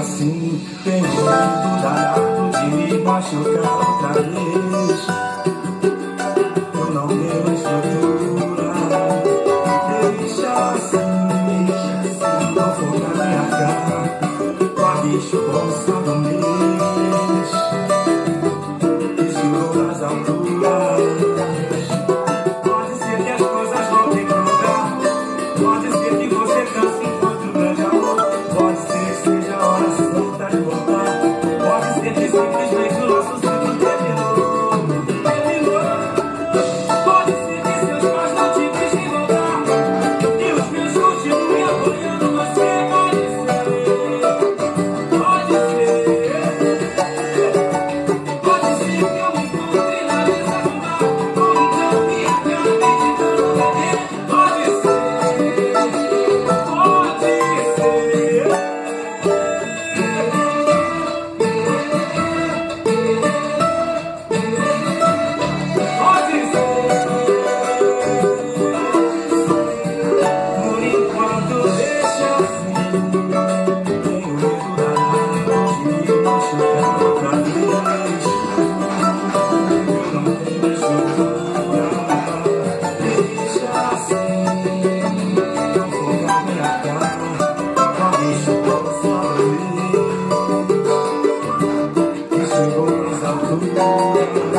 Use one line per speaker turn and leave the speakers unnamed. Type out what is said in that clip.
assim Tem jeito danado de me machucar outra vez. Eu não tenho estrutura Deixa assim, deixa assim Não foca na minha cara Pra bicho bom oh you.